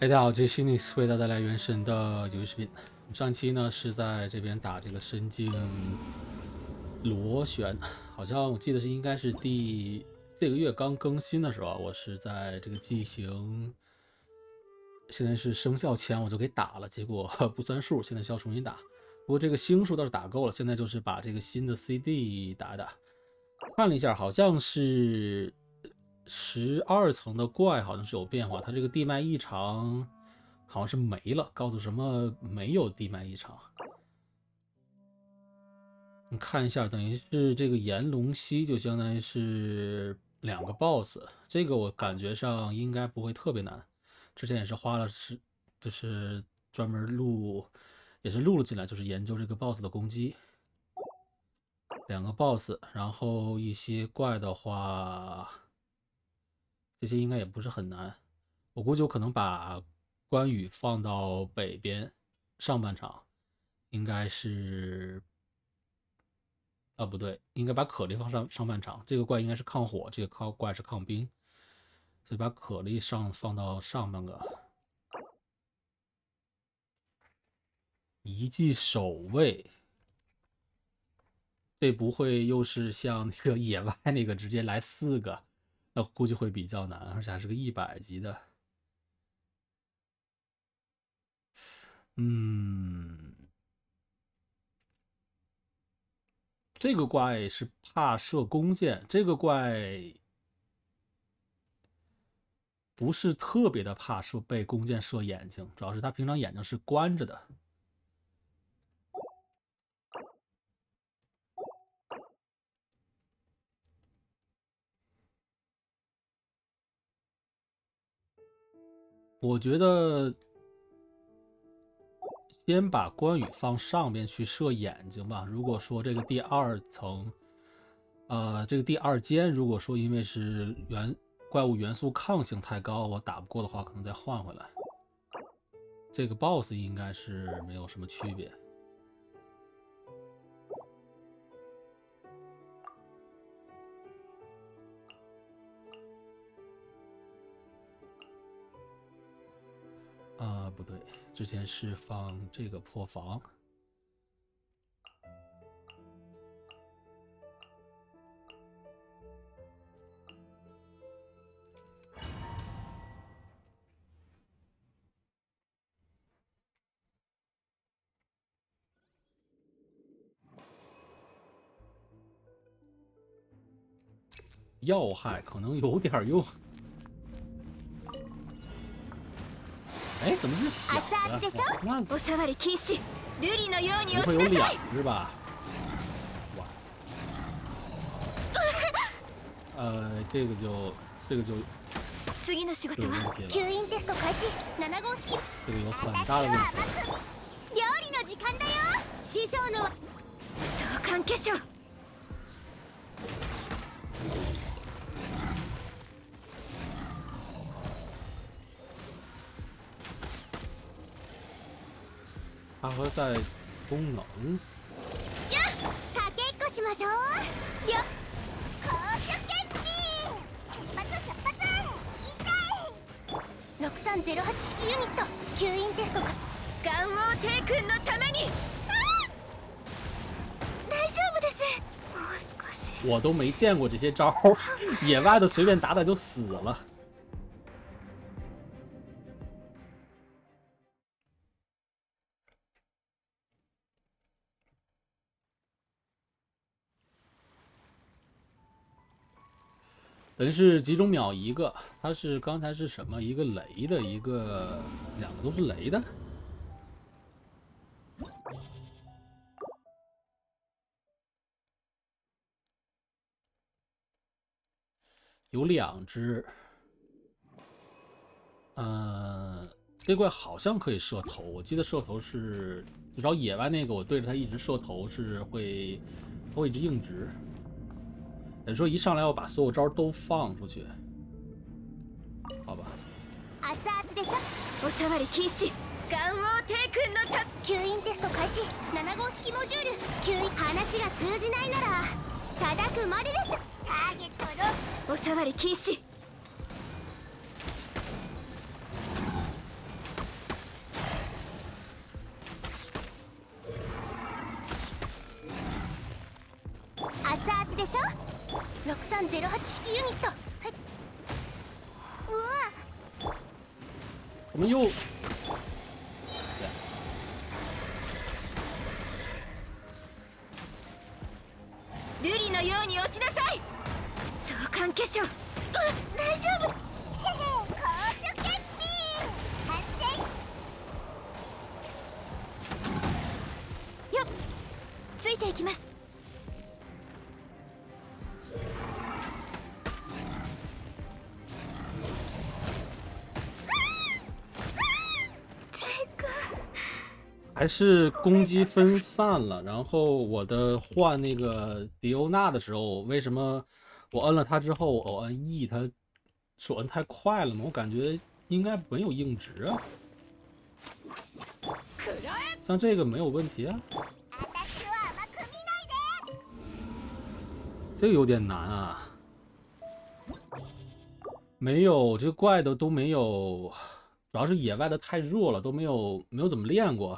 大家好，这是 Cinix 为大家带来原神的游戏视频。上期呢是在这边打这个深境螺旋，好像我记得是应该是第这个月刚更新的时候，我是在这个进行，现在是生效前我就给打了，结果不算数，现在需要重新打。不过这个星数倒是打够了，现在就是把这个新的 CD 打打。看了一下，好像是。十二层的怪好像是有变化，它这个地脉异常好像是没了，告诉什么没有地脉异常。你看一下，等于是这个炎龙溪就相当于是两个 BOSS，这个我感觉上应该不会特别难。之前也是花了是就是专门录，也是录了进来，就是研究这个 BOSS 的攻击。两个 BOSS，然后一些怪的话。这些应该也不是很难，我估计我可能把关羽放到北边上半场，应该是啊不对，应该把可莉放上上半场。这个怪应该是抗火，这个靠怪是抗冰，所以把可莉上放到上半个。一记守卫，这不会又是像那个野外那个直接来四个？那估计会比较难，而且还是个一百级的。嗯，这个怪是怕射弓箭，这个怪不是特别的怕射被弓箭射眼睛，主要是他平常眼睛是关着的。我觉得先把关羽放上边去射眼睛吧。如果说这个第二层，呃，这个第二间，如果说因为是元怪物元素抗性太高，我打不过的话，可能再换回来。这个 BOSS 应该是没有什么区别。不对，之前是放这个破防。要害可能有点用。哎，怎么是小的？わ不会有两只吧？哇！呃，这个就这个就次の仕事は吸引テスト開始7号式。料理の時間だよ。師匠の相関結晶。発。痛い。六三ゼロ八式ユニット吸引テストか。ガン王帝君のために。大丈夫です。もう少し。我都没见过这些招，野外的随便打打就死了。 等于是集中秒一个，它是刚才是什么？一个雷的，一个两个都是雷的，有两只。嗯，这怪好像可以射头，我记得射头是至少野外那个，我对着它一直射头是会会一直硬直。你说一上来要把所有招都放出去，好吧。熱々。り禁止。ガンオーテイのタ吸引テスト開始。7号式モジュール。吸引話が通じないなら叩くまででしょ。ターゲットロおり禁止。熱々でしょ？6308式ユニット。はい。うわ。我们又还是攻击分散了，然后我的换那个迪欧娜的时候，为什么我摁了它之后，我摁 E 它手摁太快了吗？我感觉应该没有硬直啊，像这个没有问题啊，私は甘く見ないで这个有点难啊，没有这个怪的都没有，主要是野外的太弱了，都没有没有怎么练过。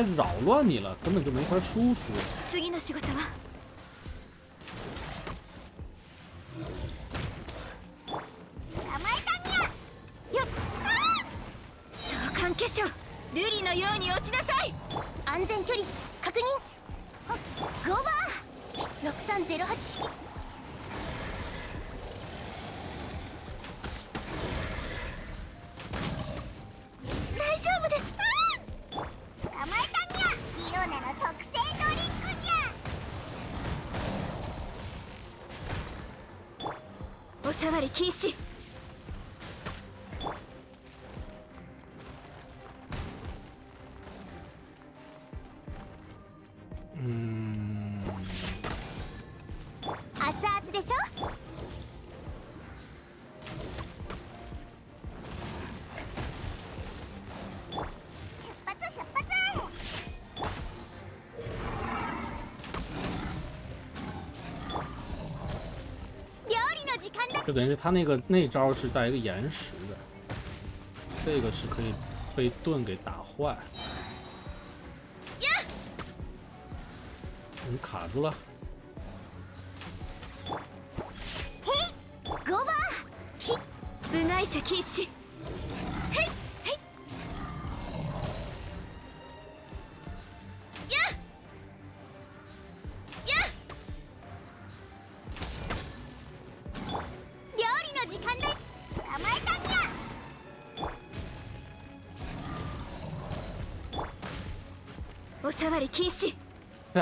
太扰乱你了，根本就没法输出。次の仕事は？安全距離確認。はゴーバー！6308式。おさ就等于是他那个那招是带一个延时的，这个是可以被盾给打坏。你卡住了，ゴーバーひ部外者禁止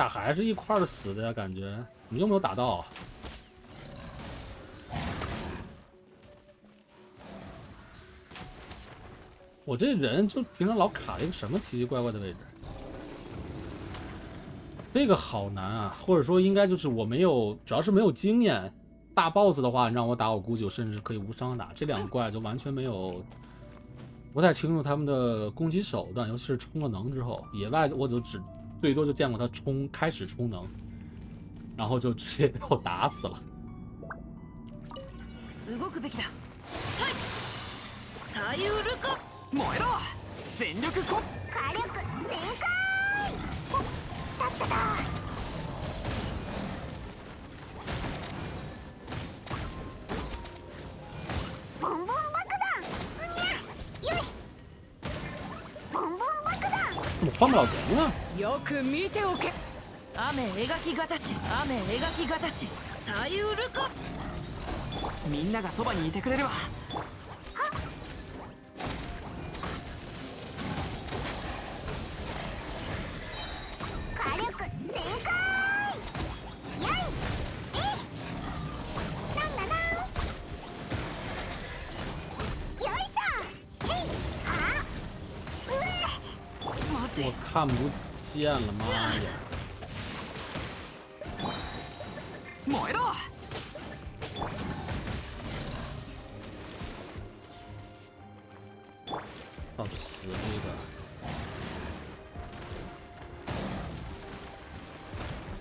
还是一块儿死的呀，感觉你有没有打到？我这人就平常老卡在一个什么奇奇怪怪的位置，这个好难啊！或者说应该就是我没有，主要是没有经验。大 boss 的话，让我打，我估计我甚至可以无伤打。这两个怪就完全没有，不太清楚他们的攻击手段，尤其是充了能之后，野外我就只最多就见过他充开始充能，然后就直接被我打死了。怎么换不了人呢？よく見ておけ。雨描きがたし雨描きがたし左右ルカみんながそばにいてくれるわ看不见了，妈呀！没了。死。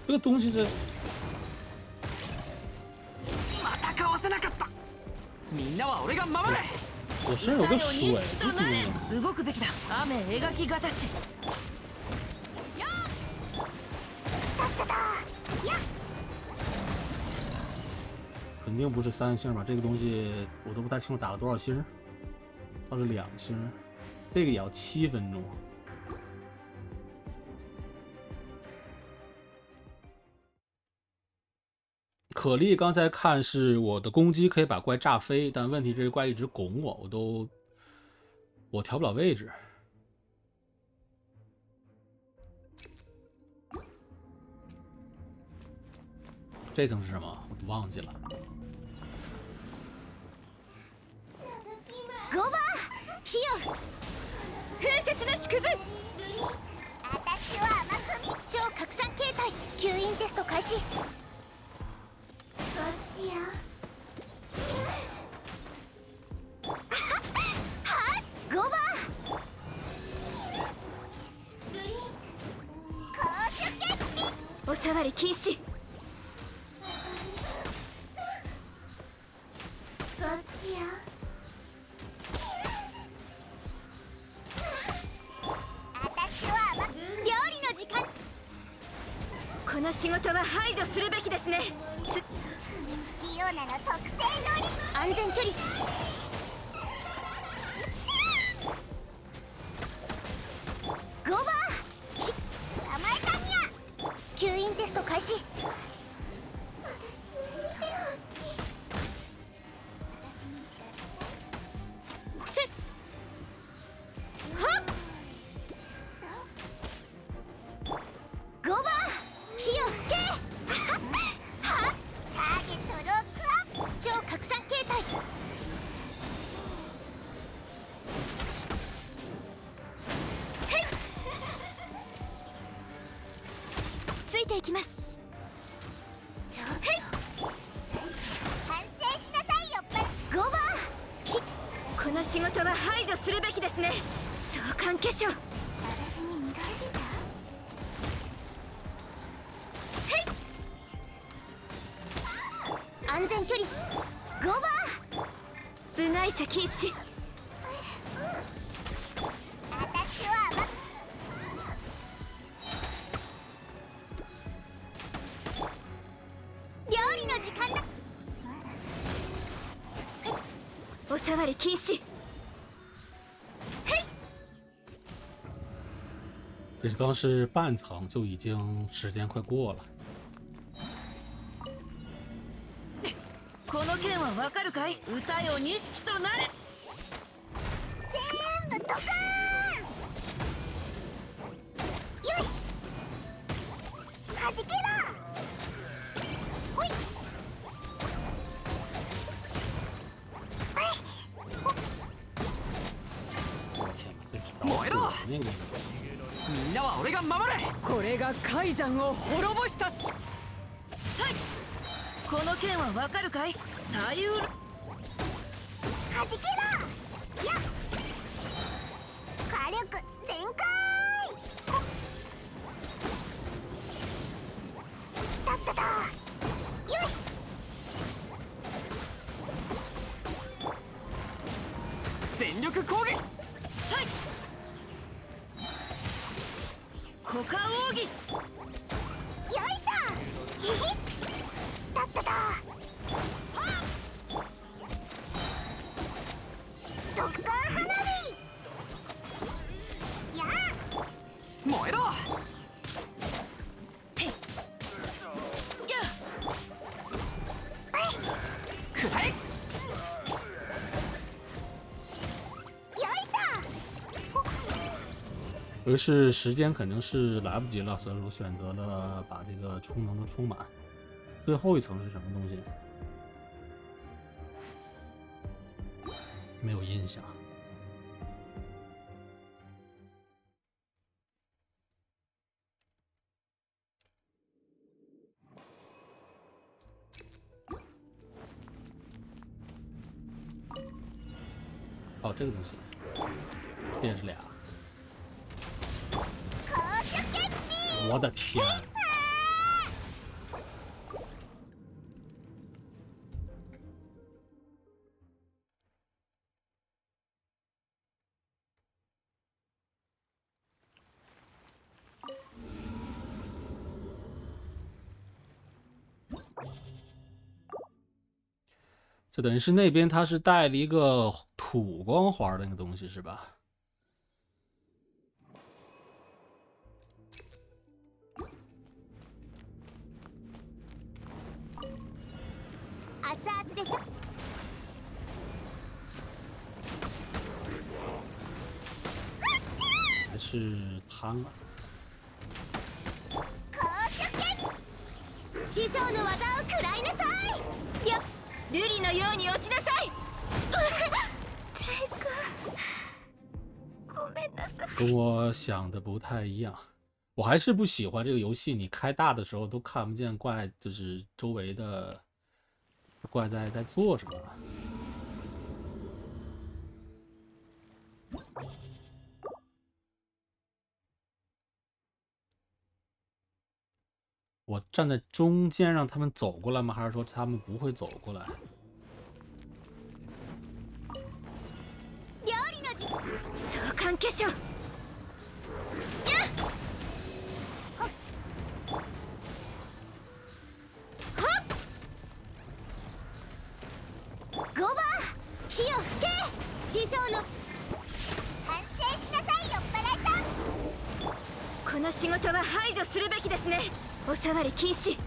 这个东西是。我身上有个水。肯定不是三星吧？这个东西我都不太清楚打了多少星，倒是两星，这个也要七分钟。可莉刚才看是我的攻击可以把怪炸飞，但问题这个怪一直拱我，我都我调不了位置。这层是什么？我都忘记了。ヒヨ風雪の縮図私は甘くみ超拡散形態。吸引テスト開始。こっちよ。はっ！ゴバ公主決起お触り禁止お触り禁止。这刚是半层，就已经时间快过了。この件はわかるかい？歌よ錦となれ海山を滅ぼしたちさいこの件はわかるかい？左右はじけろ！やっ！火力全開！たったたよい。全力攻撃。さい股間奥義たったた特攻花火やあ燃えろへいやくらえよいしょ而是时间肯定是来不及了，所以我选择了把这个充能都充满。 最后一层是什么东西？没有印象。哦，这个东西，这也是俩。我的天！就等于是那边它是带了一个土光环的那个东西是吧？跟我想的不太一样，我还是不喜欢这个游戏。你开大的时候都看不见怪，就是周围的怪在在做什么。我站在中间让他们走过来吗？还是说他们不会走过来？料理の時相関化粧火を吹け。師匠の。反省しなさい酔っ払いさん。この仕事は排除するべきですね。お触り禁止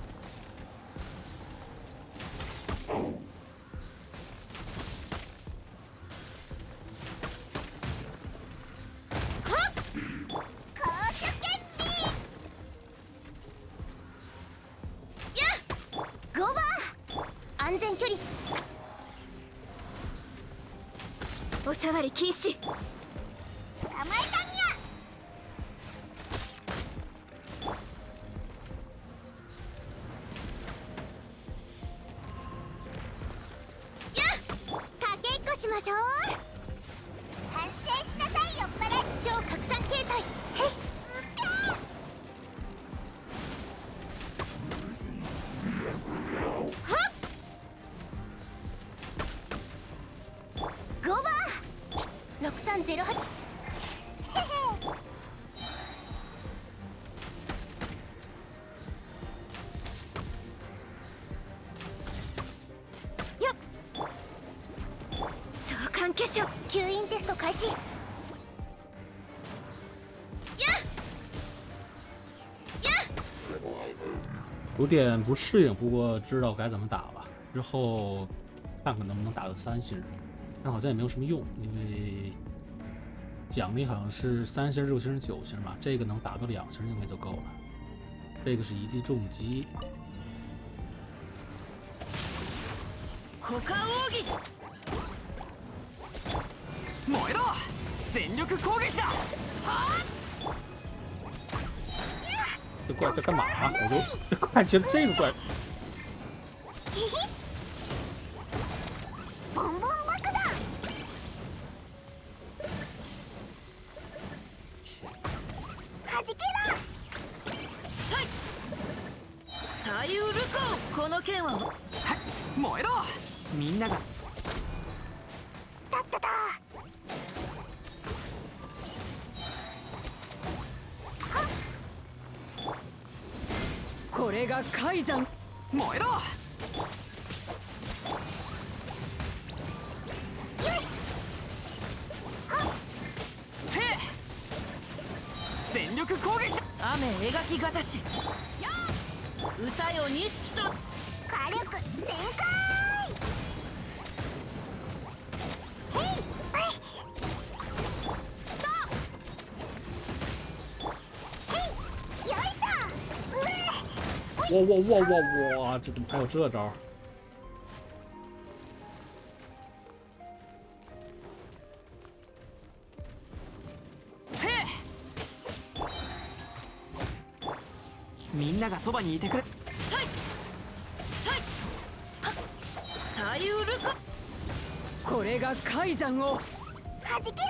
触り禁止。有点不适应，不过知道该怎么打吧。之后看看能不能打到三星，但好像也没有什么用，因为奖励好像是三星、六星、九星吧，这个能打到两星应该就够了。这个是一记重击，股間奥義燃えろ全力攻撃だ 这怪在干嘛、我都这怪觉这个怪。れが海山燃えろ。全力攻撃だ。雨描きがたし歌よ錦と。火力全開哇哇哇哇哇！这怎么还有这招？みんながそばにいてくれ。さい。さい。はっ。サイウルコこれが海山を。弾け。ろ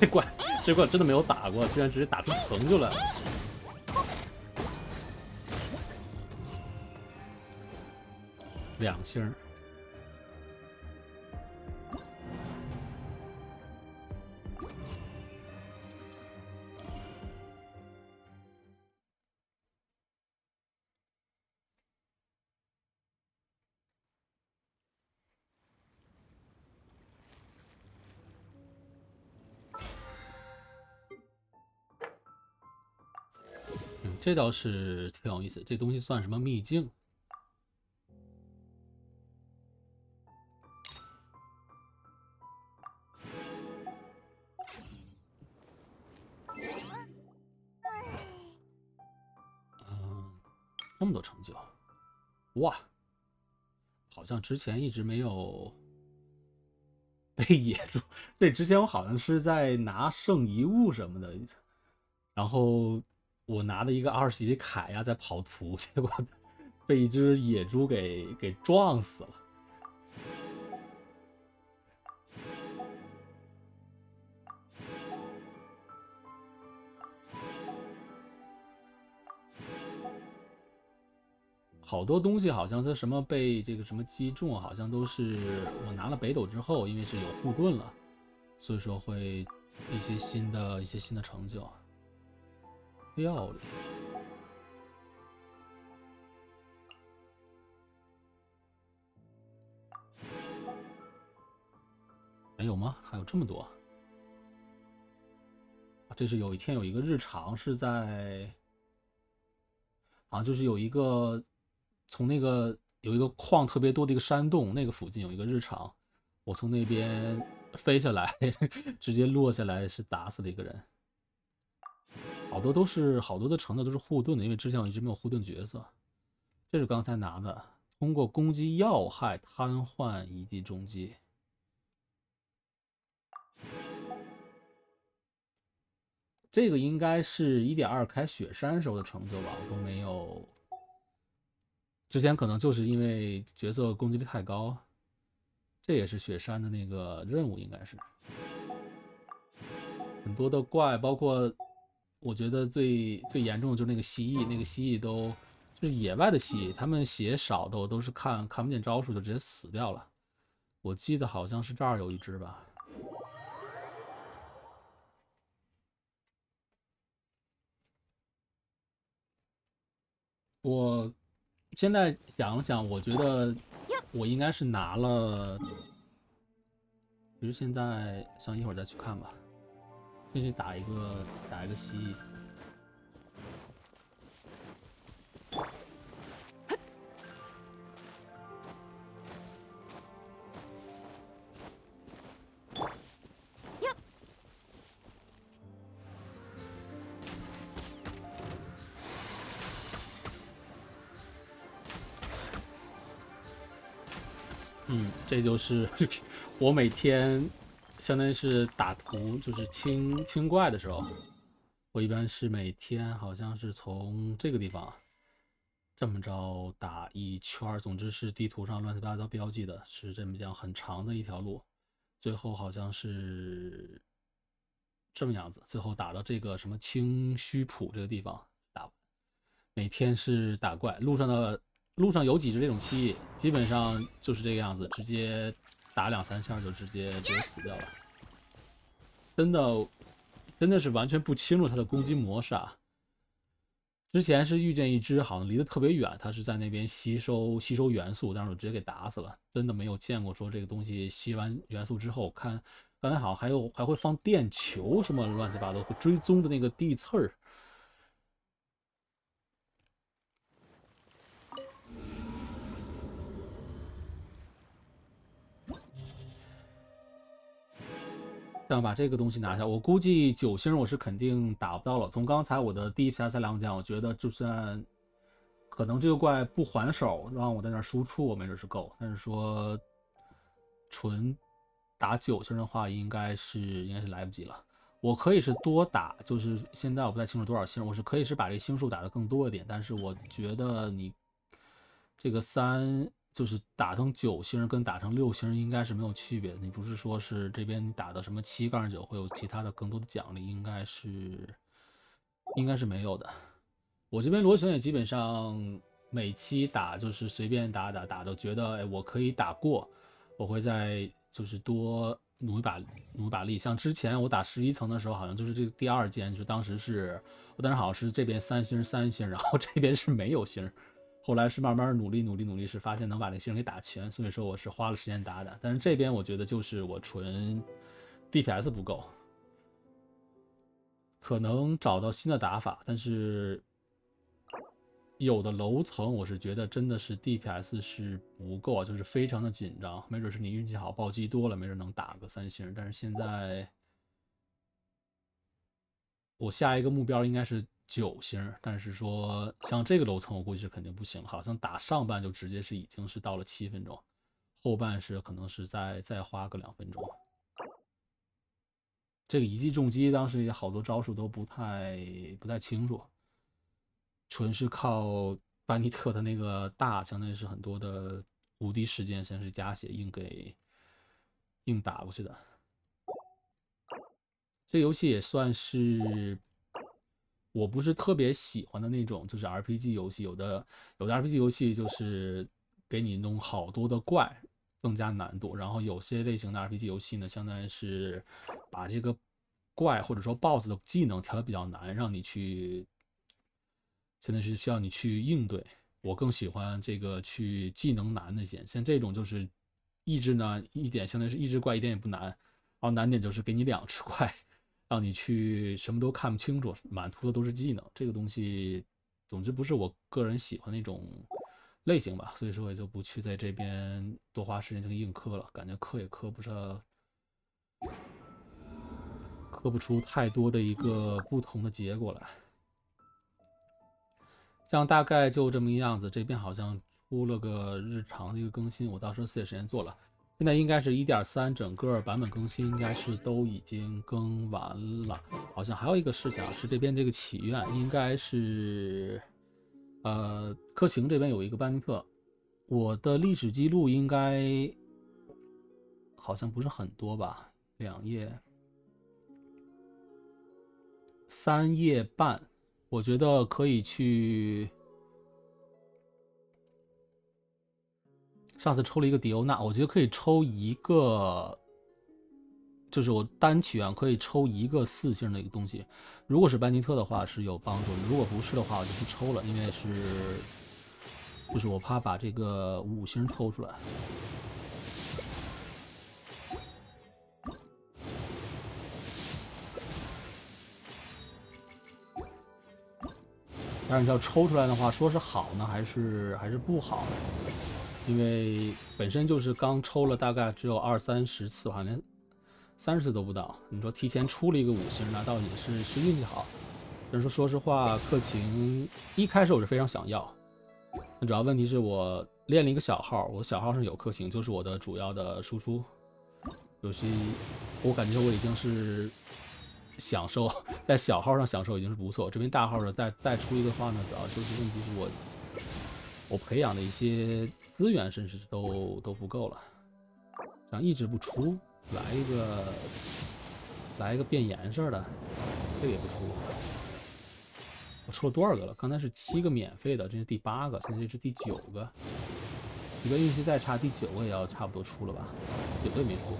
这怪这怪真的没有打过，居然直接打出成就来了。两星这倒是挺有意思。这东西算什么秘境？嗯，这么多成就，哇！好像之前一直没有被野猪。对，之前我好像是在拿圣遗物什么的，然后我拿的一个二十级铠呀在跑图，结果被一只野猪给给撞死了。好多东西好像它什么被这个什么击中，好像都是我拿了北斗之后，因为是有护盾了，所以说会一些新的一些新的成就。漂亮！还有吗？还有这么多？这是有一天有一个日常是在，好像就是有一个从那个有一个矿特别多的一个山洞，那个附近有一个日常，我从那边飞下来，直接落下来是打死了一个人。好多都是好多的成就都是护盾的，因为之前我一直没有护盾角色。这是刚才拿的，通过攻击要害、瘫痪以及中击。这个应该是一点二开雪山时候的成就吧，我都没有。之前可能就是因为角色攻击力太高，这也是雪山的那个任务，应该是很多的怪，包括。我觉得最最严重的就是那个蜥蜴，那个蜥蜴都就是野外的蜥蜴，他们血少的我都是看看不见招数就直接死掉了。我记得好像是这儿有一只吧。我现在想想，我觉得我应该是拿了，其实现在想一会儿再去看吧。继续打一个打一个蜥蜴。嗯，这就是 我每天。相当于是打图，就是清清怪的时候，我一般是每天好像是从这个地方这么着打一圈总之是地图上乱七八糟标记的，是这么样很长的一条路，最后好像是这么样子，最后打到这个什么清虚浦这个地方打。每天是打怪，路上的路上有几只这种蜥蜴，基本上就是这个样子，直接。打两三下就直接直接死掉了，真的，真的是完全不清楚他的攻击模式啊。之前是遇见一只，好像离得特别远，它是在那边吸收吸收元素，但是我直接给打死了。真的没有见过说这个东西吸完元素之后，看刚才好像还有还会放电球什么乱七八糟，会追踪的那个地刺儿。这样把这个东西拿下，我估计九星我是肯定打不到了。从刚才我的第一下赛量讲，我觉得就算可能这个怪不还手，让我在那输出，我没准是够。但是说纯打九星的话，应该是应该是来不及了。我可以是多打，就是现在我不太清楚多少星，我是可以是把这星数打的更多一点，但是我觉得你这个三就是打成九星跟打成六星应该是没有区别的。你不是说是这边你打的什么七杠九会有其他的更多的奖励，应该是应该是没有的。我这边螺旋也基本上每期打就是随便打打打，都觉得哎我可以打过，我会在就是多。努一把，努一把力。像之前我打十一层的时候，好像就是这个第二件，就当时是我当时好像是这边三星三星，然后这边是没有星。后来是慢慢努力努力努力，是发现能把这个星给打全。所以说我是花了时间打的。但是这边我觉得就是我纯 DPS 不够，可能找到新的打法，但是。有的楼层我是觉得真的是 DPS 是不够啊，就是非常的紧张。没准是你运气好，暴击多了，没准能打个三星。但是现在我下一个目标应该是九星，但是说像这个楼层我估计是肯定不行，好像打上半就直接是已经是到了七分钟，后半是可能是再再花个两分钟。这个一记重击当时也好多招数都不太不太清楚。纯是靠班尼特的那个大，相当于是很多的无敌时间，先是加血硬给硬打过去的。这游戏也算是我不是特别喜欢的那种，就是 RPG 游戏。有的有的 RPG 游戏就是给你弄好多的怪，增加难度。然后有些类型的 RPG 游戏呢，相当于是把这个怪或者说 BOSS 的技能调的比较难，让你去。现在是需要你去应对，我更喜欢这个去技能难那些，像这种就是意志呢一点，相当于是意志怪一点也不难，然后难点就是给你两只 怪，让你去什么都看不清楚，满图的都是技能，这个东西总之不是我个人喜欢那种类型吧，所以说我也就不去在这边多花时间去硬磕了，感觉磕也磕不上，磕不出太多的一个不同的结果来。这样大概就这么一样子，这边好像出了个日常的一个更新，我到时候自己时间做了。现在应该是一点三，整个版本更新应该是都已经更完了。好像还有一个事情啊，是这边这个祈愿应该是，呃，科晴这边有一个班尼特，我的历史记录应该好像不是很多吧，两页，三页半。我觉得可以去。上次抽了一个迪欧娜，我觉得可以抽一个，就是我单祈愿可以抽一个四星的一个东西。如果是班尼特的话是有帮助，如果不是的话我就不抽了，因为是，就是我怕把这个五星抽出来。但是要抽出来的话，说是好呢，还是还是不好？因为本身就是刚抽了，大概只有二三十次，好像连三十次都不到。你说提前出了一个五星，那到底是是运气好？但是说说实话，克勤一开始我是非常想要，那主要问题是我练了一个小号，我小号上有克勤，就是我的主要的输出。有些我感觉我已经是。享受在小号上享受已经是不错，这边大号的再再出一个话呢，主要就是问题是我我培养的一些资源甚至都都不够了，这样一直不出来一个来一个变颜色的，这个也不出。我抽了多少个了？刚才是七个免费的，这是第八个，现在这是第九个。一个运气再差，第九个也要差不多出了吧？九个没出。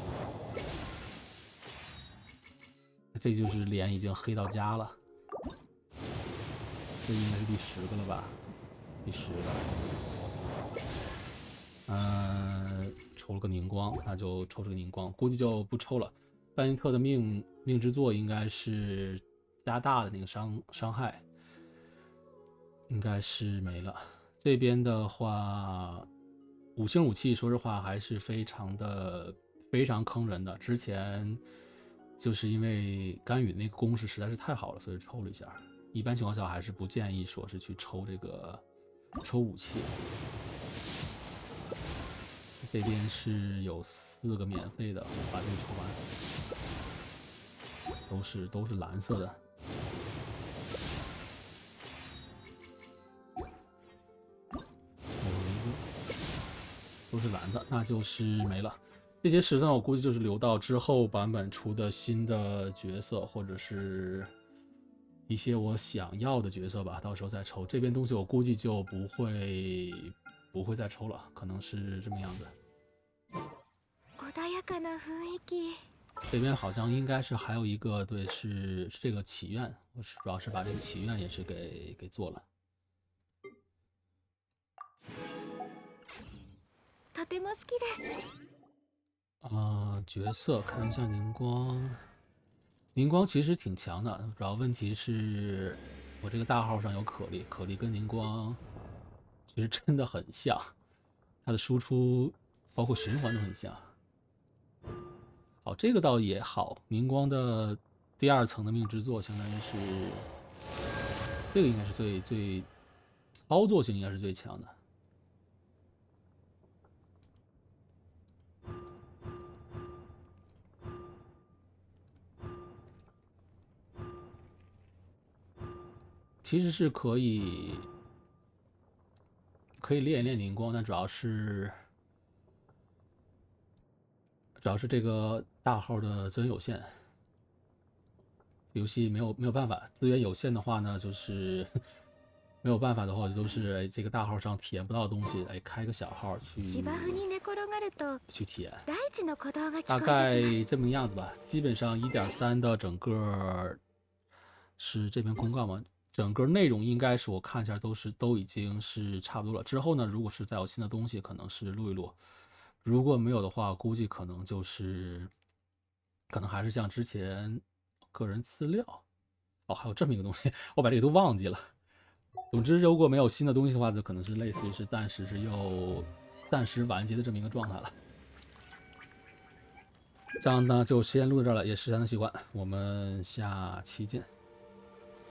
这就是脸已经黑到家了，这应该是第十个了吧？第十个，嗯，抽了个凝光，那就抽这个凝光，估计就不抽了。班尼特的命命之作应该是加大的那个伤伤害，应该是没了。这边的话，五星武器，说实话还是非常的非常坑人的。之前。就是因为甘雨那个攻势实在是太好了，所以抽了一下。一般情况下还是不建议说是去抽这个抽武器。这边是有四个免费的，把这个抽完。都是都是蓝色的。都是蓝的，那就是没了。这些石头我估计就是留到之后版本出的新的角色，或者是一些我想要的角色吧，到时候再抽。这边东西我估计就不会不会再抽了，可能是这么样子。这边好像应该是还有一个，对，是是这个祈愿，我是主要是把这个祈愿也是给给做了。啊，角色看一下凝光，凝光其实挺强的，主要问题是我这个大号上有可莉，可莉跟凝光其实真的很像，它的输出包括循环都很像。哦，这个倒也好，凝光的第二层的命之作，相当于是这个应该是最最操作性应该是最强的。其实是可以可以练一练凝光，但主要是主要是这个大号的资源有限，游戏没有没有办法，资源有限的话呢，就是 没有办法的话，都是这个大号上体验不到的东西，哎开个小号去去体验，大概这么样子吧。基本上一点三的整个是这篇公告吗？整个内容应该是我看一下都是都已经是差不多了。之后呢，如果是再有新的东西，可能是录一录；如果没有的话，估计可能就是可能还是像之前个人资料哦，还有这么一个东西，我把这个都忘记了。总之，如果没有新的东西的话，就可能是类似于是暂时是又暂时完结的这么一个状态了。这样呢，就先录到这儿了，也是咱的习惯。我们下期见。